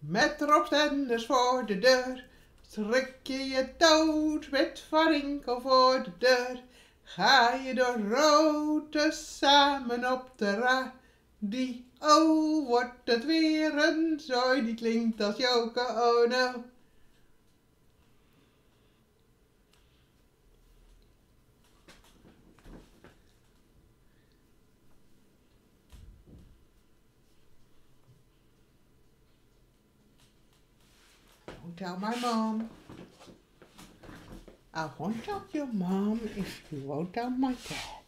met Rob voor de deur. Schrik je je dood met Van Inkel voor de deur. Ga je door rood samen op de ra. Die, oh, wordt het weer een zooi, die klinkt als Joke, oh Don't tell my mom. I won't tell your mom if you won't tell my dad.